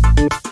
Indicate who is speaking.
Speaker 1: Thank